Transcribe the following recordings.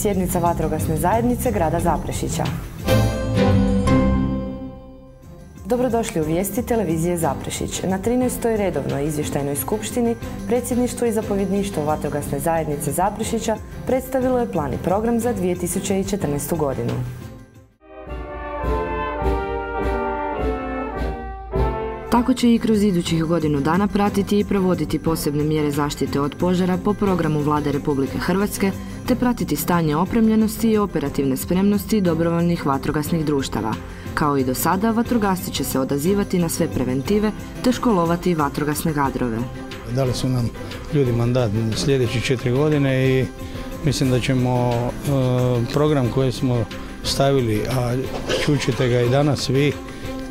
sjednica vatrogasne zajednice grada Zaprešića. Dobrodošli u vijesti televizije Zaprešić. Na 13. redovnoj izvještajnoj skupštini predsjedništvo i zapovjedništvo vatrogasne zajednice Zaprešića predstavilo je plan i program za 2014. godinu. Tako će i kroz idućih godinu dana pratiti i provoditi posebne mjere zaštite od požara po programu Vlade Republike Hrvatske te pratiti stanje opremljenosti i operativne spremnosti dobrovoljnih vatrogasnih društava. Kao i do sada, vatrogasci će se odazivati na sve preventive te školovati vatrogasne gadrove. Dali su nam ljudi mandat sljedeći četiri godine i mislim da ćemo e, program koji smo stavili, a čućete ga i danas vi,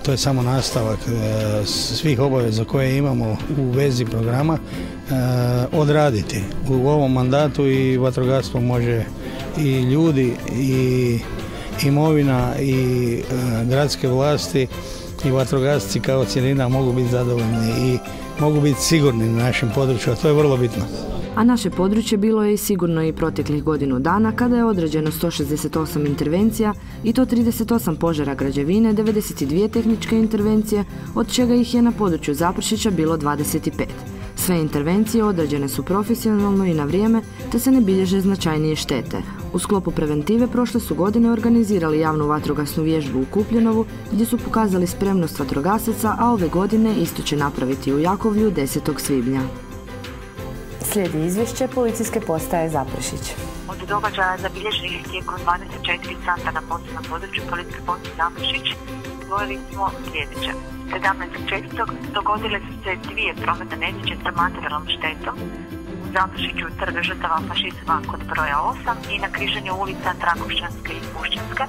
to je samo nastavak e, svih obaveza koje imamo u vezi programa e, odraditi. U ovom mandatu i vatrogastvo može i ljudi i imovina i e, gradske vlasti i vatrogasci kao cjelina mogu biti zadovoljni i mogu biti sigurni na našem području, a to je vrlo bitno a naše područje bilo je i sigurno i proteklih godinu dana kada je određeno 168 intervencija i to 38 požara građevine, 92 tehničke intervencije, od čega ih je na području Zapršića bilo 25. Sve intervencije određene su profesionalno i na vrijeme, te se ne bilježe značajnije štete. U sklopu preventive prošle su godine organizirali javnu vatrogasnu vježbu u Kupljenovu, gdje su pokazali spremnost vatrogasaca, a ove godine isto će napraviti u Jakovlju 10. svibnja. Slijedi izvješće policijske postaje Zaprešić. Od događaja zabilježenih tijekom 24 sata na posebnom području policijske postaje Zaprešić izdvojili smo sljedeće. 17.4. dogodile su se dvije prometne nesreće sa materijalnom štetom u Zaprešiću trg žrtava fašizma kod broja 8 i na križanju ulica Trakošćanske i Pušćanske.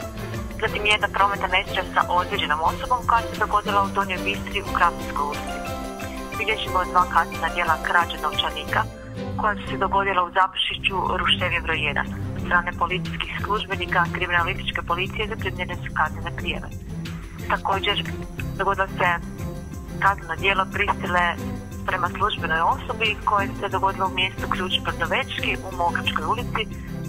Zatim jedna prometna nesreća sa ozlijeđenom osobom koja se dogodila u Donjoj Bistri u Krapinskoj ulici. Bilježimo dva kaznena djela krađe novčanika, koja su se dogodila u Zapršiću Ruštevje broj 1. Od strane policijskih službenika kriminalističke policije zaprimljene su kaznene prijeve. Također dogodilo se kazneno djelo pristile prema službenoj osobi koje se dogodilo u mjestu Ključ Brdovečki u Mokačkoj ulici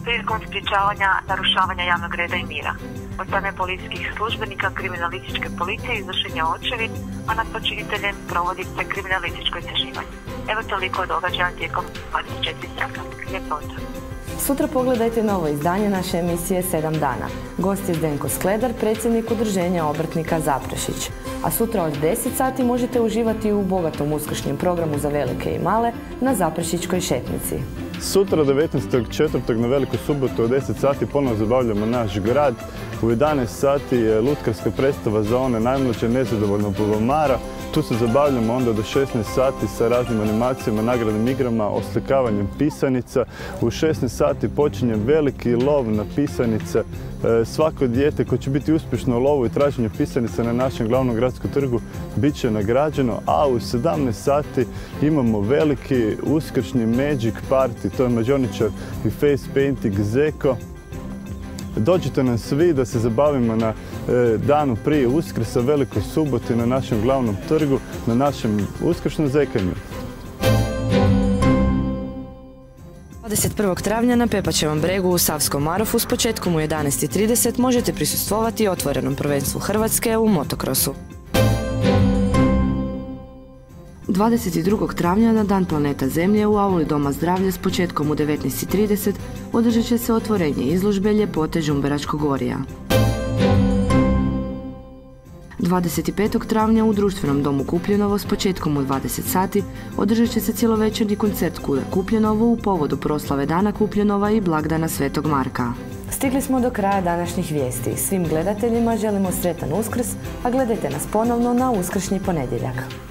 prilikom sprječavanja narušavanja javnog reda i mira. Od strane policijskih službenika kriminalističke policije izvršen je očevid, a nad počiniteljem provodi se kriminalističko istraživanje. Evo toliko događaja tijekom 24 sata. Lijep Sutra pogledajte novo izdanje naše emisije 7 dana. Gost je Zdenko Skledar, predsjednik udruženja obrtnika Zaprešić. A sutra od 10 sati možete uživati u bogatom uskršnjem programu za velike i male na Zaprešićkoj šetnici. Sutra 19.4. na veliku subotu od 10 sati ponovno zabavljamo naš grad. U 11 sati je lutkarska predstava za one najmlađe nezadovoljnog bubamara. Tu se zabavljamo onda do 16 sati sa raznim animacijama, nagradnim igrama, oslikavanjem pisanica. U 16 sati počinje veliki lov na pisanice. E, svako dijete koje će biti uspješno u lovu i traženju pisanica na našem glavnom gradskom trgu bit će nagrađeno, a u 17 sati imamo veliki uskršnji Magic Party, to je mađoničar i face painting Zeko. Dođite nam svi da se zabavimo na e, danu prije Uskrsa, velikoj suboti na našem glavnom trgu, na našem uskršnom zekanju. 21. travnja na Pepačevom bregu u Savskom Marofu s početkom u 11.30 možete prisustvovati otvorenom prvenstvu Hrvatske u motokrosu. 22. travnja na Dan planeta Zemlje u auli Doma zdravlja s početkom u 19.30 održat će se otvorenje izložbe Ljepote Žumberačkog gorija. 25. travnja u društvenom domu Kupljenovo s početkom u 20 sati održat će se cjelovečerni koncert Kule Kupljenovo u povodu proslave Dana Kupljenova i blagdana Svetog Marka. Stigli smo do kraja današnjih vijesti. Svim gledateljima želimo sretan uskrs, a gledajte nas ponovno na uskršnji ponedjeljak.